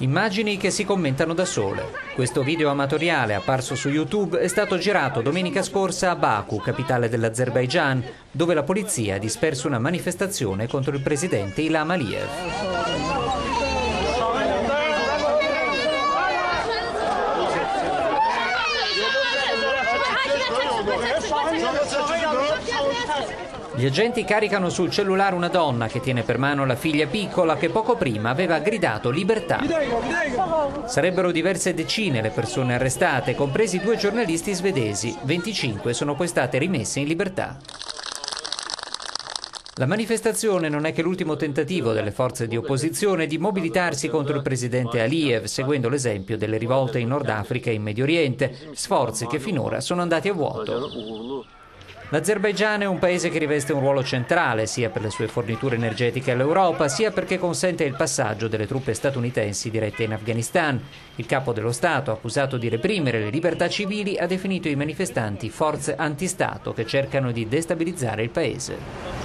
Immagini che si commentano da sole. Questo video amatoriale apparso su YouTube è stato girato domenica scorsa a Baku, capitale dell'Azerbaigian, dove la polizia ha disperso una manifestazione contro il presidente Ilham Aliyev. Gli agenti caricano sul cellulare una donna che tiene per mano la figlia piccola che poco prima aveva gridato libertà. Sarebbero diverse decine le persone arrestate, compresi due giornalisti svedesi. 25 sono poi state rimesse in libertà. La manifestazione non è che l'ultimo tentativo delle forze di opposizione di mobilitarsi contro il presidente Aliyev, seguendo l'esempio delle rivolte in Nord Africa e in Medio Oriente, sforzi che finora sono andati a vuoto. L'Azerbaigian è un paese che riveste un ruolo centrale sia per le sue forniture energetiche all'Europa, sia perché consente il passaggio delle truppe statunitensi dirette in Afghanistan. Il capo dello Stato, accusato di reprimere le libertà civili, ha definito i manifestanti forze antistato che cercano di destabilizzare il paese.